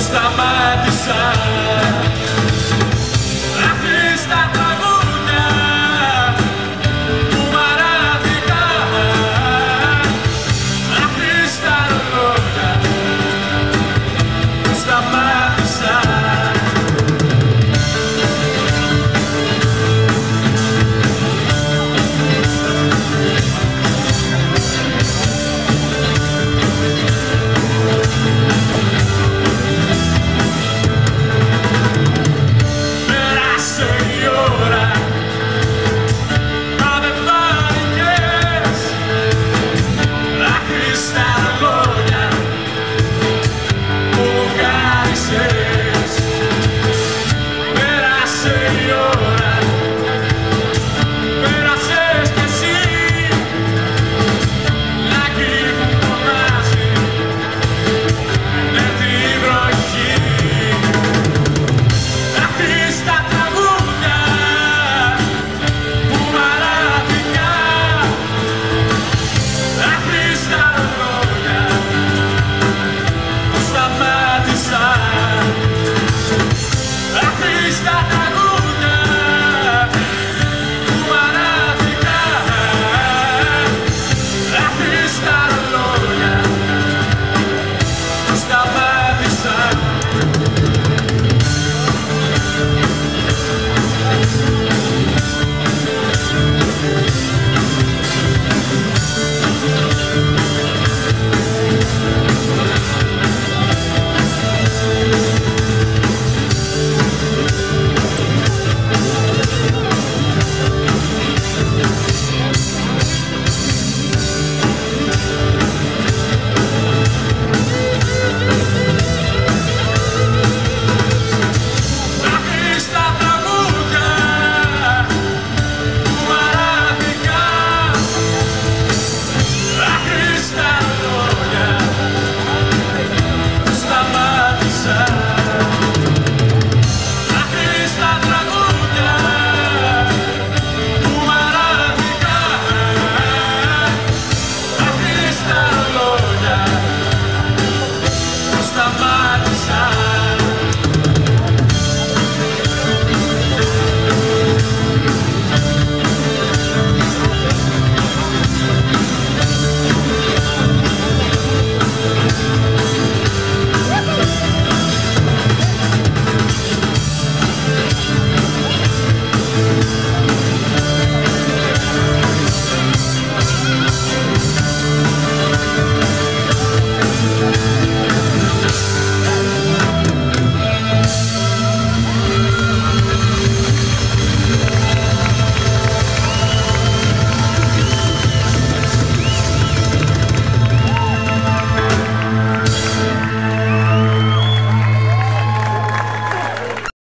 σταμάτησαν stop.